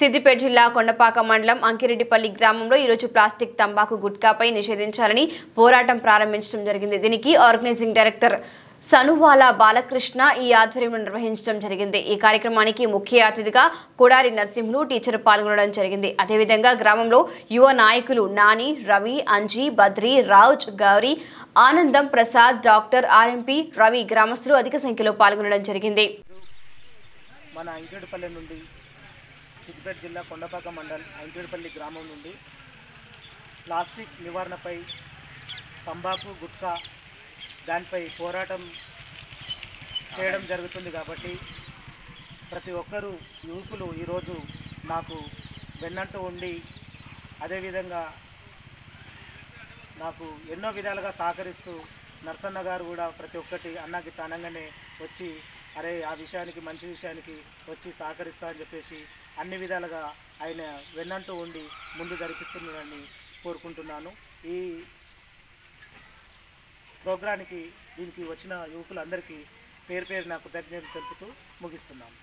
సిద్దిపేట జిల్లా కొండపాక మండలం అంకిరెడ్డిపల్లి గ్రామంలో ఈరోజు ప్లాస్టిక్ తంబాకు గుట్కాపై నిషేధించాలని పోరాటం ప్రారంభించడం జరిగింది. దీనికి ఆర్గనైజింగ్ డైరెక్టర్ సనువాల బాలకృష్ణ ఈ ఆధ్వర్యంలో నిర్వహించడం జరిగింది. ఈ కార్యక్రమానికి ముఖ్య అతిథిగా కొడారి నరసింహులు టీచర్ పాల్గొనడం జరిగింది. అదేవిధంగా గ్రామంలో యువ నాయకులు నాని రవి అంజీ బద్రి రాజ్ గౌరీ ఆనందం ప్రసాద్ డాక్టర్ ఆర్ఎంపీ రవి గ్రామస్తులు అధిక సంఖ్యలో పాల్గొనడం జరిగింది. మన నుండి సిద్దిపేట జిల్లా కొండపాక మండల్ ఐంటూరుపల్లి గ్రామం నుండి ప్లాస్టిక్ నివారణపై తంబాకు గుట్కా దానిపై పోరాటం చేయడం జరుగుతుంది కాబట్టి ప్రతి ఒక్కరూ యువకులు ఈరోజు నాకు వెన్నంటూ ఉండి అదేవిధంగా నాకు ఎన్నో విధాలుగా సహకరిస్తూ నర్సన్న గారు కూడా ప్రతి ఒక్కటి అన్నకి తనంగానే వచ్చి అరే ఆ విషయానికి మంచి విషయానికి వచ్చి సహకరిస్తా అని చెప్పేసి అన్ని విధాలుగా ఆయన వెన్నంటూ ఉండి ముందు జరిపిస్తున్నారని కోరుకుంటున్నాను. ఈ ప్రోగ్రానికి దీనికి వచ్చిన యువకులందరికీ పేరు పేరు నా కృతజ్ఞతలు తెలుపుతూ ముగిస్తున్నాను.